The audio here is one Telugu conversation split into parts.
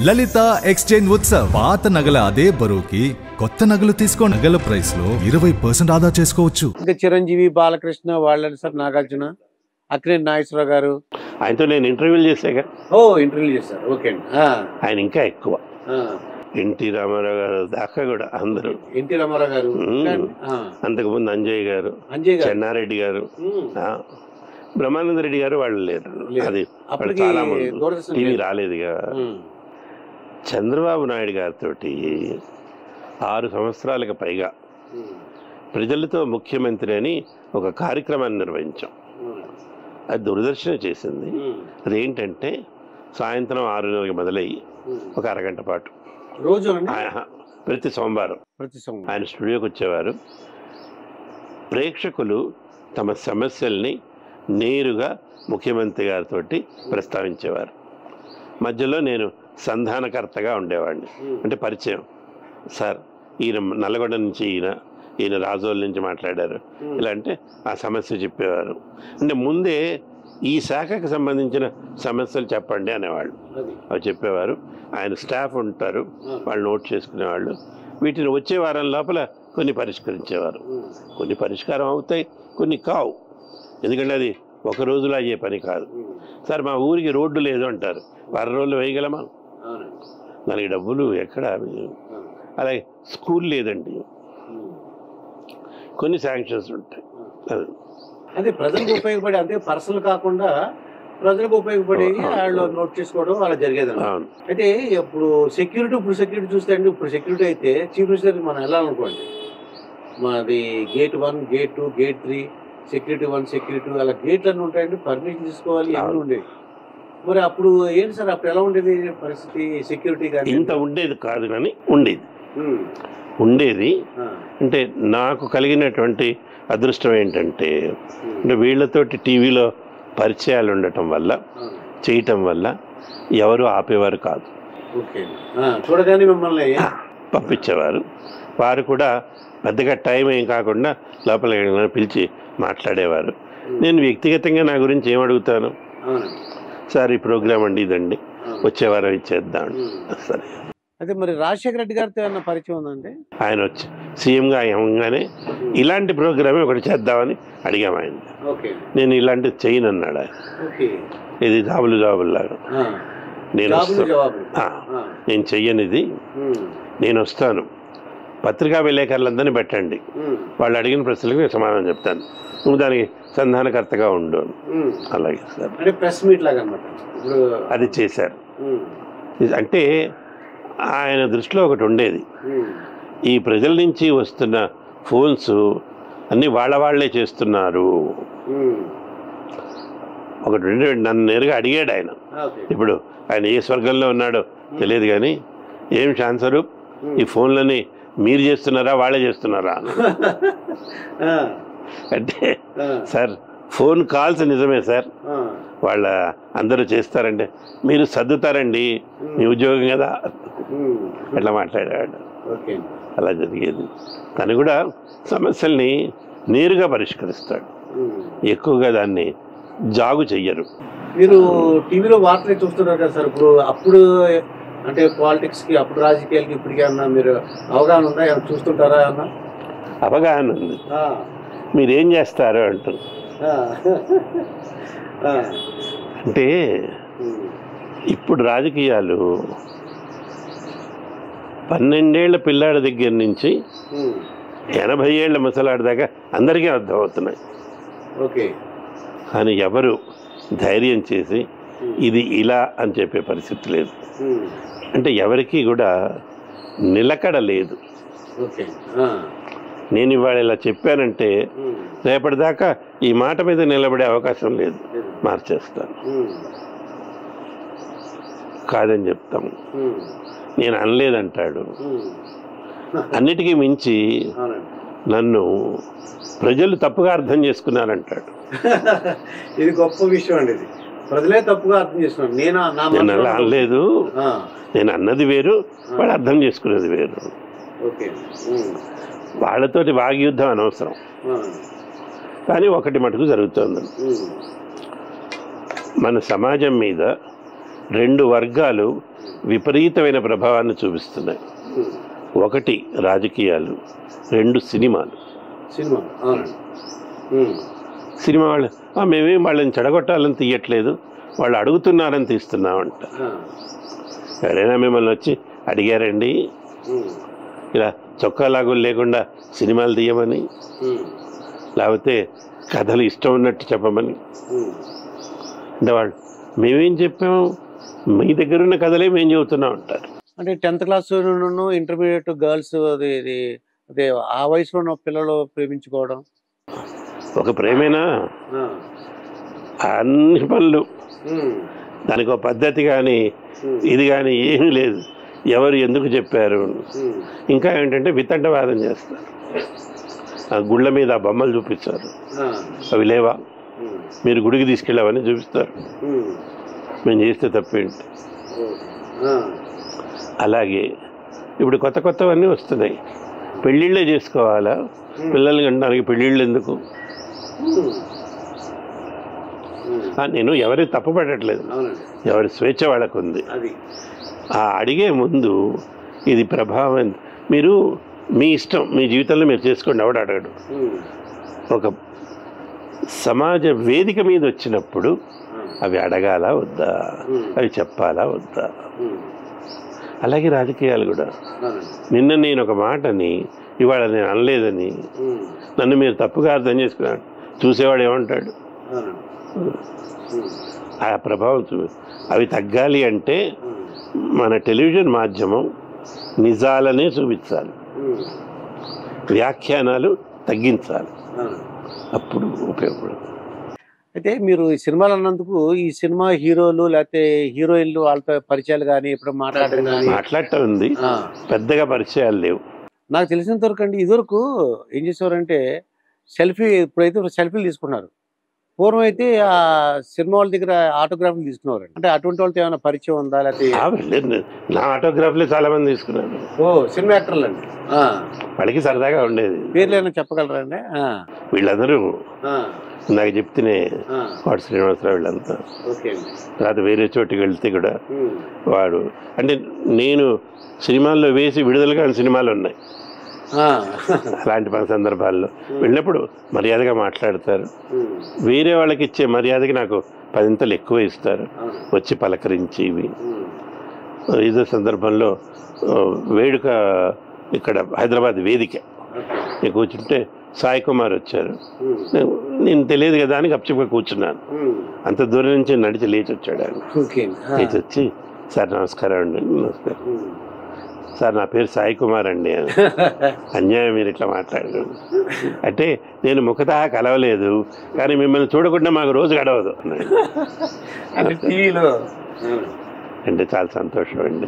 లలిత ఎక్స్చేంజ్ ఉత్సవ్. పాత నగల అదే బరువుకి కొత్త నగలు తీసుకో నగల ప్రైస్లో ఇరవై పర్సెంట్ ఆదా చేసుకోవచ్చు. ఇంకా చిరంజీవి బాలకృష్ణ వాళ్ళని సార్ నాగార్జున అక్కినేని నాగేశ్వరరావు గారు. ఆయనతో నేను ఇంటర్వ్యూలు చేశాక ఓ ఇంటర్వ్యూ చేశారు. ఓకే అండి. ఆ, ఆయన ఇంకా ఎక్కువ. ఎన్టీ రామారావు గారు దాకా కూడా అందరూ. ఎన్టీ రామారావు గారు? ఆ, అంతకుముందు అంజయ్ గారు అంజయ్ గారు. చెన్నారెడ్డి గారు. బ్రహ్మానంద రెడ్డి గారు వాళ్ళు లేరు. అది చాలా మంది. టీవీ లేదు. చంద్రబాబు నాయుడు గారితో ఆరు సంవత్సరాలకు పైగా. ప్రజలతో ముఖ్యమంత్రి అని ఒక కార్యక్రమాన్ని నిర్వహించాం. అది దూరదర్శన్ చేసింది. అదేంటంటే సాయంత్రం ఆరున్నరకి మొదలయ్యి మ్మ్. ఒక అరగంట పాటు రోజు ప్రతి సోమవారం ప్రతి సంవత్సరం ఆయన స్టూడియోకి వచ్చేవారు ప్రేక్షకులు తమ సమస్యల్ని నేరుగా ముఖ్యమంత్రి గారితో ప్రస్తావించేవారు మధ్యలో నేను సంధానకర్తగా ఉండేవాడిని. అంటే పరిచయం సార్ ఈయన నల్గొండ నుంచి ఈయన ఈయన రాజోల నుంచి మాట్లాడారు. ఇలా అంటే ఆ సమస్య చెప్పేవారు అంటే ముందే ఈ శాఖకు సంబంధించిన సమస్యలు చెప్పండి అనేవాళ్ళు. అవి చెప్పేవారు ఆయన స్టాఫ్ ఉంటారు. వాళ్ళు నోట్ చేసుకునేవాళ్ళు వీటిని వచ్చే వారం లోపల కొన్ని పరిష్కరించేవారు. కొన్ని పరిష్కారం అవుతాయి కొన్ని కావు ఎందుకంటే అది ఒక రోజులో అయ్యే పని కాదు. సార్ మా ఊరికి రోడ్డు లేదు అంటారు వారం రోజులు వేయగలమా. దానికి డబ్బులు ఎక్కడ. అలాగే స్కూల్ లేదండి. కొన్ని శాంక్షన్స్ ఉంటాయి అది. ప్రజలకు ఉపయోగపడి అంటే పర్సనల్ కాకుండా ప్రజలకు ఉపయోగపడి వాళ్ళు. నోట్ చేసుకోవడం అలా జరిగేది అయితే ఇప్పుడు సెక్యూరిటీ ఇప్పుడు సెక్యూరిటీ చూస్తే అండి ఇప్పుడు సెక్యూరిటీ అయితే చీఫ్ మినిస్టర్ మనం వెళ్ళాలనుకోండి మాది gate one gate two gate three security one security అలా గేట్లు అన్నీ ఉంటాయండి పర్మిషన్ తీసుకోవాలి అన్నీ. ఉండేవి మరి అప్పుడు ఏంటి సార్? అప్పుడు ఎలా ఉండేది పరిస్థితి? సెక్యూరిటీ కానీ ఇంత ఉండేది కాదు కానీ ఉండేది. ఉండేది. అంటే నాకు కలిగినటువంటి అదృష్టం ఏంటంటే అంటే వీళ్ళతోటి టీవీలో పరిచయాలు ఉండటం వల్ల చేయటం వల్ల ఎవరు ఆపేవారు కాదు. చూడగానే మిమ్మల్ని పంపించేవారు. వారు కూడా పెద్దగా టైం ఏం కాకుండా లోపల పిలిచి మాట్లాడేవారు. నేను వ్యక్తిగతంగా నా గురించి ఏం అడుగుతాను? సార్ ఈ ప్రోగ్రామ్ అండి ఇదండి. వచ్చే వారం ఇచ్చేద్దాం. సరే. అయితే మరి రాజశేఖర రెడ్డి గారితో ఏమన్నా పరిచయం ఉందండి ఆయన వచ్చి సీఎంగా అయ్యంగానే ఇలాంటి ప్రోగ్రామే ఒకటి చేద్దామని అడిగాం ఆయన. ఓకే. నేను ఇలాంటిది చేయను అన్నాడు ఆయన. ఓకే. ఇది జాబులు జాబుల్లాగా నేను జాబులు వస్తాను నేను చెయ్యనిది. నేను వస్తాను. పత్రికా విలేకరులందరినీ పెట్టండి. వాళ్ళు అడిగిన ప్రశ్నలకు నేను సమాధానం చెప్తాను. నువ్వు దానికి సంధానకర్తగా ఉండు. అలాగే సార్. అంటే ప్రెస్ మీట్ లాగా అది చేశారు. అంటే ఆయన దృష్టిలో ఒకటి ఉండేది. ఈ ప్రజల నుంచి వస్తున్న ఫోన్స్ అన్నీ వాళ్ళ వాళ్ళే చేస్తున్నారు. ఒకటి నన్ను నేరుగా అడిగాడు ఆయన. ఇప్పుడు ఆయన ఏ స్వర్గంలో ఉన్నాడో తెలియదు కానీ ఏం ఛాన్సరు ఈ ఫోన్లని మీరు చేస్తున్నారా వాళ్ళే చేస్తున్నారా? అంటే సార్ ఫోన్ కాల్స్ నిజమే సార్. వాళ్ళ అందరూ చేస్తారంటే మీరు సర్దుతారండి మీ ఉద్యోగం కదా. అట్లా మాట్లాడాడు. ఓకే. అలా జరిగేది. తను కూడా సమస్యల్ని నేరుగా పరిష్కరిస్తాడు. ఎక్కువగా దాన్ని జాగు చెయ్యరు. మీరు టీవీలో వార్తలు చూస్తున్నారు కదా సార్. ఇప్పుడు అప్పుడు అంటే పాలిటిక్స్కి అప్పుడు రాజకీయాలకి ఇప్పటికీ అన్నా మీరు అవగాహన ఉందా? ఏమైనా చూస్తుంటారా అన్న? అవగాహన ఉంది. మీరేం చేస్తారు అంటారు అంటే ఇప్పుడు రాజకీయాలు పన్నెండేళ్ళ పిల్లాడి దగ్గర నుంచి ఎనభై ఏళ్ళ ముసలాడి దాకా అందరికీ అర్థమవుతున్నాయి. ఓకే. కానీ ఎవరు ధైర్యం చేసి ఇది ఇలా అని చెప్పే పరిస్థితి లేదు. అంటే ఎవరికీ కూడా నిలకడ లేదు. నేను ఇవాళ ఇలా చెప్పానంటే రేపటిదాకా ఈ మాట మీద నిలబడే అవకాశం లేదు. మార్చేస్తాను కాదని చెప్తాము నేను అనలేదంటాడు. అన్నిటికీ మించి నన్ను ప్రజలు తప్పుగా అర్థం చేసుకున్నారంటాడు. ఇది గొప్ప విషయం అండి ఇది. ప్రజలే తప్పుగా అర్థం చేస్తున్నారు. నేను? అలా అనలేదు. నేను అన్నది వేరు వాడు అర్థం చేసుకునేది వేరు. ఓకే. వాళ్ళతోటి వాగ్యుద్ధం అనవసరం. కానీ ఒకటి మటుకు జరుగుతోంది. మన సమాజం మీద రెండు వర్గాలు విపరీతమైన ప్రభావాన్ని చూపిస్తున్నాయి. ఒకటి రాజకీయాలు రెండు సినిమాలు. సినిమా. సినిమా వాళ్ళు మేమేం వాళ్ళని చెడగొట్టాలని తీయట్లేదు వాళ్ళు అడుగుతున్నారని తీస్తున్నామంట. ఎవరైనా మిమ్మల్ని వచ్చి అడిగారండి? ఇలా చొక్కా లాగులు లేకుండా సినిమాలు తీయమని లేకపోతే కథలు ఇష్టం ఉన్నట్టు చెప్పమని. అంటే వాళ్ళు మేమేం చెప్పాము? మీ దగ్గర ఉన్న కథలే మేము చెబుతున్నాం అంటారు అంటే టెన్త్ క్లాస్ ఇంటర్మీడియట్ గర్ల్స్ అది ఇది అదే ఆ వయసులో ఉన్న పిల్లలు ప్రేమించుకోవడం ఒక ప్రేమేనా. అన్ని పనులు. దానికి ఒక పద్ధతి కానీ. ఇది కానీ ఏమీ లేదు ఎవరు ఎందుకు చెప్పారు. ఇంకా ఏంటంటే వితండవాదం చేస్తారు ఆ గుళ్ళ మీద ఆ బొమ్మలు చూపిస్తారు. అవి లేవా. మీరు గుడికి తీసుకెళ్ళామని చూపిస్తారు. మేము చేస్తే తప్పేంటి. అలాగే ఇప్పుడు కొత్త కొత్తవన్నీ వస్తున్నాయి పెళ్ళిళ్ళే చేసుకోవాలా పిల్లల్ని కంటానికి పెళ్ళిళ్ళు ఎందుకు నేను ఎవరి తప్పుపడట్లేదు అవునండి. ఎవరి స్వేచ్ఛ వాళ్ళకు ఉంది ఆ అడిగే ముందు ఇది ప్రభావం. మీరు మీ ఇష్టం మీ జీవితంలో మీరు చేసుకోండి ఎవడు అడగడు. ఒక సమాజ వేదిక మీద వచ్చినప్పుడు. అవి అడగాలా వద్దా. అవి చెప్పాలా వద్దా. అలాగే రాజకీయాలు కూడా. నిన్న నేను ఒక మాటని ఇవాళ నేను అనలేదని. నన్ను మీరు తప్పుగా అర్థం చేసుకున్నాడు చూసేవాడు ఏమంటాడు. ఆ ప్రభావం చూ అవి తగ్గాలి అంటే. మన టెలివిజన్ మాధ్యమం నిజాలనే చూపించాలి. వ్యాఖ్యానాలు తగ్గించాలి. అప్పుడు ఉపయోగపడుతుంది. అయితే మీరు ఈ సినిమాలు అన్నందుకు ఈ సినిమా హీరోలు లేకపోతే హీరోయిన్లు వాళ్ళతో పరిచయాలు కానీ ఇప్పుడు మాట్లాడడం కానీ? మాట్లాడటం ఉంది. పెద్దగా పరిచయాలు లేవు. నాకు తెలిసినంత వరకు అండి ఇదివరకు ఏం చేసేవారంటే సెల్ఫీ ఇప్పుడైతే సెల్ఫీలు తీసుకున్నారు. పూర్వం అయితే ఆ సినిమా వాళ్ళ దగ్గర ఆటోగ్రాఫ్లు తీసుకునేవారు అంటే అటువంటి వాళ్ళతో ఏమైనా పరిచయం ఉందా? లేకపోతే. నా ఆటోగ్రాఫ్లే చాలా మంది తీసుకున్నాను ఓ సినిమా యాక్టర్లు అండి వాళ్ళకి సరదాగా ఉండేది. పేర్లు ఏమైనా చెప్పగలరా అండి వీళ్ళందరూ నాకు చెప్తేనే వాడు శ్రీనివాసరావు వీళ్ళంతా. తర్వాత వేరే చోటికి వెళ్తే కూడా వాడు అంటే నేను సినిమాల్లో వేసి విడుదల కాని సినిమాలు ఉన్నాయి. అలాంటి సందర్భాల్లో వెళ్ళినప్పుడు మర్యాదగా మాట్లాడతారు. వేరే వాళ్ళకి ఇచ్చే మర్యాదకి నాకు పదింతలు ఎక్కువ ఇస్తారు. వచ్చి పలకరించి ఇవి. ఇదే సందర్భంలో వేడుక ఇక్కడ హైదరాబాద్ వేదిక. నేను కూర్చుంటే సాయి కుమార్ వచ్చారు. నేను తెలియదు కదా అని గప్చిప్గా కూర్చున్నాను. అంత దూరం నుంచి నడిచి లేచి వచ్చాడు ఆయన. లేచి వచ్చి సార్ నమస్కారం అండి. నమస్కారం. సార్ నా పేరు సాయి కుమార్ అండి. అని అన్యాయం మీరు ఇట్లా మాట్లాడారు. అంటే నేను ముఖతహ కలవలేదు కానీ మిమ్మల్ని చూడకుండా మాకు రోజు గడవదు. టీవీలో. అంటే చాలా సంతోషం అండి.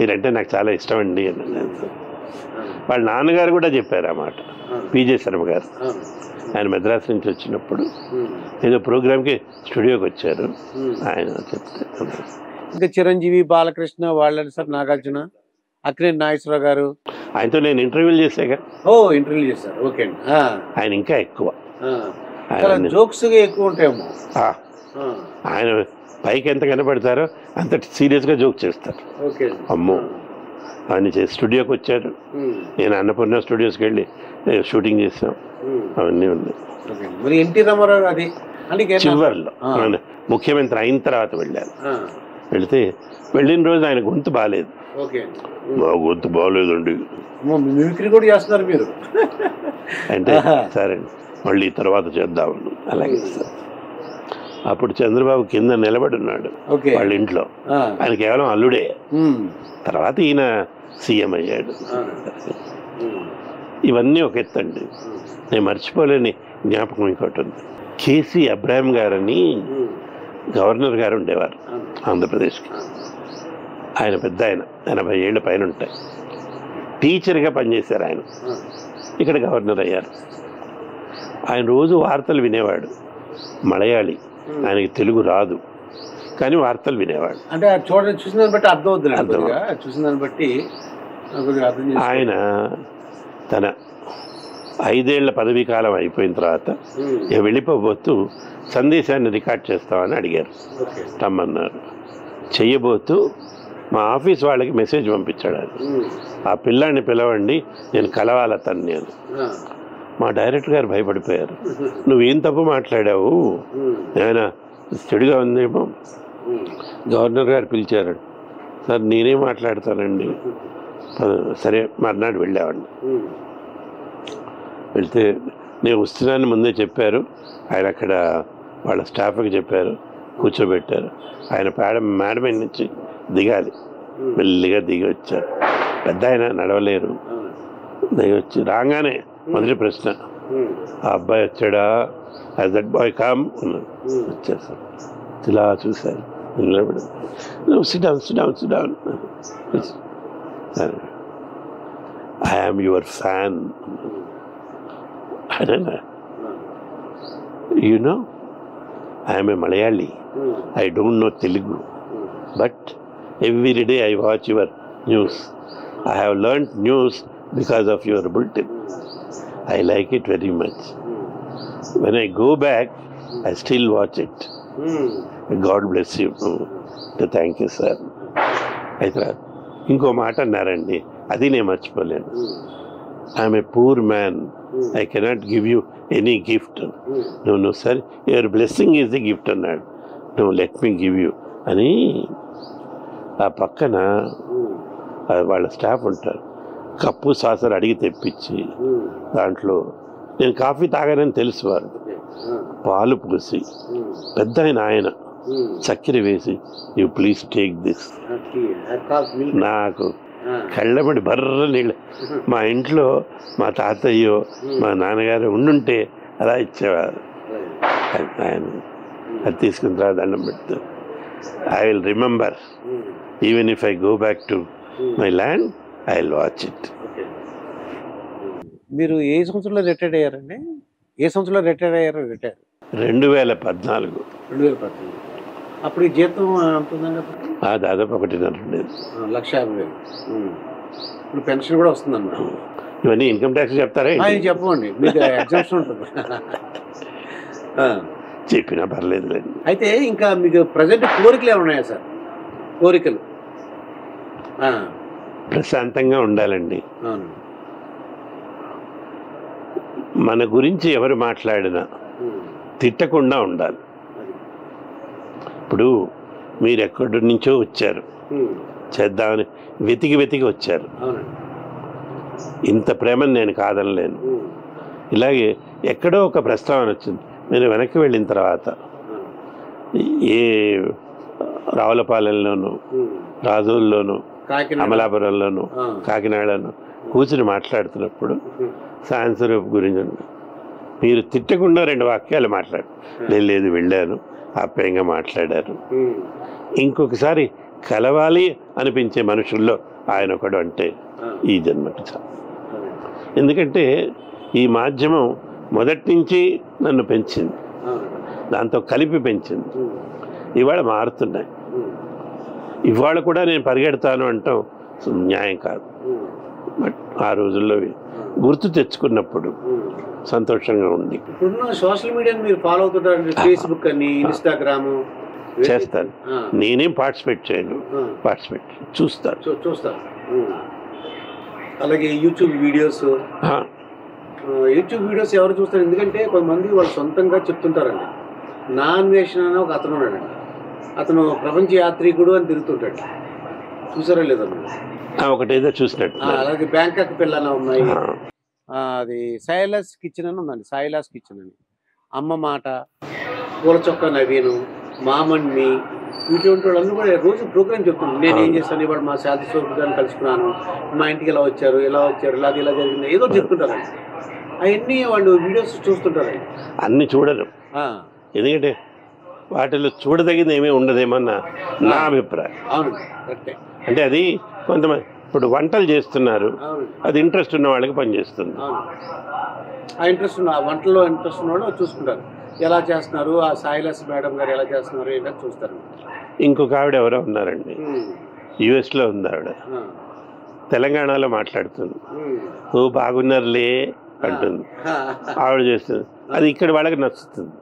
మీరంటే నాకు చాలా ఇష్టం అండి వాళ్ళ నాన్నగారు కూడా చెప్పారు ఆ మాట. పీజే శర్మ గారు. ఆయన మద్రాసు నుంచి వచ్చినప్పుడు ఏదో ప్రోగ్రామ్కి స్టూడియోకి వచ్చారు. ఆయన చెప్తే ఇంకా చిరంజీవి బాలకృష్ణ వాళ్ళని సార్ నాగార్జున? అక్కినేని నాగేశ్వరరావు గారు? ఆయనతో నేను ఇంటర్వ్యూలు చేశాగా ఓ ఇంటర్వ్యూ చేశారు. ఓకే అండి. ఆయన ఇంకా ఎక్కువ. జోక్స్ ఎక్కువ ఉంటాయేమో. ఆయన పైకి ఎంత కనపడతారో అంత సీరియస్గా జోక్ చేస్తారు. అమ్మో. ఆయన చేసి స్టూడియోకి వచ్చారు. నేను అన్నపూర్ణ స్టూడియోస్కి వెళ్ళి షూటింగ్ చేసాం అవన్నీ ఉన్నాయి. ఎన్టీ రామారావు అది చివర్లో. ముఖ్యమంత్రి అయిన తర్వాత వెళ్ళాను వెళితే వెళ్ళిన రోజు ఆయన గొంతు బాగాలేదు. మా గొంతు బాగాలేదండి కూడా చేస్తున్నారు మీరు. అంటే. సరే మళ్ళీ తర్వాత చేద్దాం అలాగే సార్. అప్పుడు చంద్రబాబు కింద నిలబడి ఉన్నాడు వాళ్ళ ఇంట్లో. ఆయన కేవలం అల్లుడే. తర్వాత ఈయన సీఎం అయ్యాడు. ఇవన్నీ ఒక ఎత్తండి. నేను మర్చిపోలేని జ్ఞాపకం ఇంకోటి ఉంది. కేసీ అబ్రాహిం గారని గవర్నర్ గారు ఉండేవారు. ఆంధ్రప్రదేశ్కి. ఆయన పెద్ద ఆయన ఎనభై ఏళ్ళ పైన ఉంటాయి. టీచర్గా పనిచేశారు ఆయన. ఇక్కడ గవర్నర్ అయ్యారు. ఆయన రోజు వార్తలు వినేవాడు. మలయాళి. ఆయనకి తెలుగు రాదు. కానీ వార్తలు వినేవాడు. అంటే అది చూడ చూసిన దాన్ని బట్టి అర్థం అవుతుంది అర్థం. చూసిన దాన్ని బట్టి ఆయన తన ఐదేళ్ళ పదవీ కాలం అయిపోయిన తర్వాత వెళ్ళిపోబోతూ సందేశాన్ని రికార్డ్ చేస్తామని అడిగారు. రమ్మన్నారు. చెయ్యబోతూ మా ఆఫీస్ వాళ్ళకి మెసేజ్ పంపించాడు ఆయన. ఉమ్. ఆ పిల్లాడిని పిలవండి నేను కలవాలి అతన్ని అని. ఆ. మా డైరెక్టర్ గారు భయపడిపోయారు. నువ్వేం తప్పు మాట్లాడావు. ఏమైనా చెడుగా ఉందేమో. గవర్నర్ గారు పిలిచారు. సార్ నేనే మాట్లాడతానండి. సరే మర్నాడు వెళ్ళామండి. వెళ్తే నేను వస్తున్నానని ముందే చెప్పారు. ఆయన అక్కడ వాళ్ళ స్టాఫ్కి చెప్పారు కూర్చోబెట్టారు. ఆయన పేడ మేడం మీద నుంచి దిగాలి? మెల్లిగా దిగి వచ్చారు. పెద్ద ఆయన నడవలేరు. దిగి వచ్చి రాగానే మొదటి ప్రశ్న ఆ అబ్బాయి వచ్చాడా? యాజ్ దట్ బాయ్ కామ్ ఉన్నాడు వచ్చేసారు ఇలా చూశారు. నిలబడి sit down sit down sit down I am your fan అదేనా you know I am a Malayali. Um. I don't know Telugu. But every day I watch your news. I have learn news because of your bulletin. I like it very much. When I go back I still watch it. God bless you thank you sir అయితే ఇంకో మాట అన్నారండి. అది నేను మర్చిపోలేను. I am a poor man I cannot give you any gift. నువ్వు నువ్వు సరే your blessing is the gift అన్నాడు నువ్వు లెట్ మీ గివ్ యూ అని ఆ పక్కన వాళ్ళ స్టాఫ్ ఉంటారు కప్పు సాసర్ అడిగి తెప్పించి. దాంట్లో నేను కాఫీ తాగానని తెలుసు వారు. పాలు పోసి. పెద్ద ఆయన ఆయన. చక్కెర వేసి యూ ప్లీజ్ టేక్ దిస్. నాకు. కళ్ళబడి బర్ర నీళ్ళు. మా ఇంట్లో మా తాతయ్యో మా నాన్నగారు ఉండుంటే అలా ఇచ్చేవారు. ఆయన- అది తీసుకున్న తర్వాత దండం పెడుతూ I will remember. Even if I go back to my land I will watch it. Okay. మీరు ఏ సంవత్సరంలో రిటైర్డ్ అయ్యారండి? ఏ సంవత్సరంలో రిటైర్ అయ్యారు రిటైర్ రెండు వేల పద్నాలుగు. రెండు వేల పద్దెనిమిది అప్పుడు జీతం దాదాపు ఒకటిన్నర ఉండేది ఆ, లక్ష యాభై వేలు. ఇప్పుడు పెన్షన్ కూడా వస్తుందన్నమాట. ఇవన్నీ ఇన్కమ్ ట్యాక్స్ చెప్తారా చెప్పండి మీకు ఎగ్జామ్షన్ ఉంటుంది. చెప్పినా పర్లేదులేండి అయితే ఇంకా మీకు ప్రజెంట్ కోరికలు ఏమున్నాయా సార్? కోరికలు. ప్రశాంతంగా ఉండాలండి. మన గురించి ఎవరు మాట్లాడినా. తిట్టకుండా ఉండాలి. అది. ఇప్పుడు మీరు ఎక్కడి నుంచో వచ్చారు. చేద్దామని వెతికి వెతికి వచ్చారు ఇంత ప్రేమను నేను కాదనలేను. ఇలాగే ఎక్కడో ఒక ప్రస్తావన వచ్చింది మీరు వెనక్కి వెళ్ళిన తర్వాత. ఏ రావులపాలెంలోను. రాజుల్లోను అమలాపురంలోను. కాకినాడను కూర్చుని మాట్లాడుతున్నప్పుడు రూప్ గురించి మీరు తిట్టకుండా రెండు వాక్యాలు మాట్లాడు నేను లేదు వెళ్ళాను ఆప్యాయంగా మాట్లాడారు. ఇంకొకసారి కలవాలి అనిపించే మనుషుల్లో ఆయన ఒకడు అంటే. ఈ జన్మకి చాలు. ఎందుకంటే ఈ మాధ్యమం మొదటి నుంచి నన్ను పెంచింది. దాంతో కలిపి పెంచింది. ఇవాళ మారుతున్నాయి. ఇవాళ కూడా నేను పరిగెడతాను అంటాం న్యాయం కాదు. బట్ ఆ రోజుల్లో గుర్తు తెచ్చుకున్నప్పుడు. సంతోషంగా ఉంది. ఇప్పుడున్న సోషల్ మీడియాని మీరు ఫాలో ఫేస్బుక్ అని ఇన్స్టాగ్రామ్ చేస్తాను. నేనేం పార్టిసిపేట్ చేయను. పార్టిసిపేట్ చూస్తాను. చూస్తారు ఉమ్. అలాగే యూట్యూబ్ వీడియోస్. యూట్యూబ్ వీడియోస్ ఎవరు చూస్తారు? ఎందుకంటే కొంతమంది వాళ్ళు సొంతంగా చెప్తుంటారండి. నా అన్వేషణ అని ఒక అతను ఉన్నాడండి. అతను ప్రపంచ యాత్రికుడు అని తిరుగుతుంటాడు. చూసారా లేదా మీరు? ఆ, ఒకటేదో చూసినట్టు. అలాగే బ్యాంకాక్ పిల్లలు ఉన్నాయి. అది సైలాస్ కిచెన్ అని ఉందండి. సైలాస్ కిచెన్ అని. అమ్మ మాట పూల చొక్క నవీను మామణ్ణి ఇటువంటి వాళ్ళందరూ కూడా రోజు ప్రోగ్రామ్ చెప్తున్నాను నేను ఏం చేస్తాను ఇవాళ మా శాంతి స్వరూప్ గారిని కలుసుకున్నాను. మా ఇంటికి ఇలా వచ్చారు ఇలా వచ్చారు ఇలా ఇలా జరిగింది ఏదో చెప్తుంటారండి అవన్నీ వాళ్ళు వీడియోస్ చూస్తుంటారండి అన్ని చూడరు. ఎందుకంటే వాటిలో చూడదగింది ఏమీ ఉండదేమన్న నా అభిప్రాయం. కరెక్టే. అంటే అది కొంతమంది ఇప్పుడు వంటలు చేస్తున్నారు. అది ఇంట్రెస్ట్ ఉన్న వాళ్ళకి పనిచేస్తుంది. ఆ ఇంట్రెస్ట్ ఉన్న వంటలో ఇంట్రెస్ట్ ఉన్న చూసుకుంటారు. ఎలా చేస్తున్నారు? ఆ సాయిలాస్ మేడం గారు ఎలా చేస్తున్నారు? ఏంటని చూస్తారు. ఇంకొక ఆవిడ ఎవరో ఉన్నారండి. యుఎస్లో ఉంది ఆవిడ. తెలంగాణలో మాట్లాడుతుంది. ఓ బాగున్నారులే అంటుంది. ఆవిడ చేస్తుంది. అది ఇక్కడ వాళ్ళకి నచ్చుతుంది.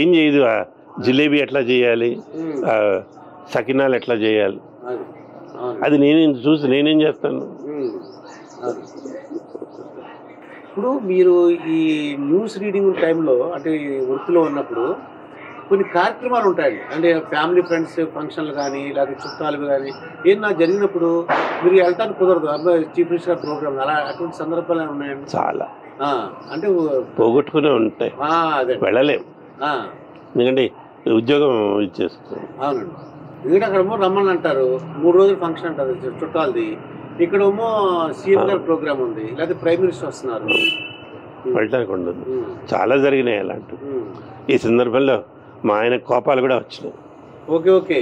ఏం చేయదు జిలేబీ ఎట్లా చేయాలి? సకినాలు ఎట్లా చేయాలి? అది నేనేం చూసి నేనేం చేస్తాను. ఇప్పుడు మీరు ఈ న్యూస్ రీడింగ్ టైంలో అంటే వృత్తిలో ఉన్నప్పుడు కొన్ని కార్యక్రమాలు ఉంటాయండి. అంటే ఫ్యామిలీ ఫ్రెండ్స్ ఫంక్షన్లు కానీ లేకపోతే చుట్టాలు కానీ ఏమన్నా జరిగినప్పుడు మీరు వెళ్ళటానికి కుదరదు. అబ్బాయి చీఫ్ మినిస్టర్ ప్రోగ్రామ్ అలా అటువంటి సందర్భాలు ఉన్నాయండి? చాలా. అంటే పోగొట్టుకునే ఉంటాయి. ఆ, అదే. వెళ్ళలేం. ఆ, ఎందుకంటే ఉద్యోగం ఇచ్చేస్తాం అవునండి. ఎందుకంటే అక్కడేమో రమ్మని అంటారు. మూడు రోజులు ఫంక్షన్ అంటారు చుట్టాలది. ఇక్కడేమో సీఎం గారి ప్రోగ్రామ్ ఉంది. లేకపోతే ప్రైమ్ మినిస్టర్ వస్తున్నారు. వెళ్ళడానికి ఉండదు చాలా జరిగినాయి అలాంటివి. ఈ సందర్భంలో మా ఆయన కోపాలు కూడా వచ్చినాయి. Okay okay.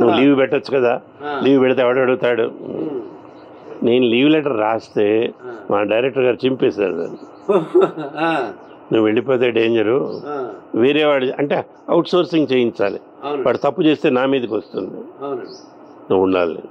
నువ్వు లీవ్ పెట్టొచ్చు కదా. లీవ్ పెడితే ఎవడు అడుగుతాడు? నేను లీవ్ లెటర్ రాస్తే. మా డైరెక్టర్ గారు చింపేశారు దాన్ని. నువ్వు వెళ్ళిపోతే డేంజరు. వేరే వాడి అంటే అవుట్ సోర్సింగ్ చేయించాలి వాడు తప్పు చేస్తే నా మీదకి వస్తుంది. నువ్వు ఉండాలి.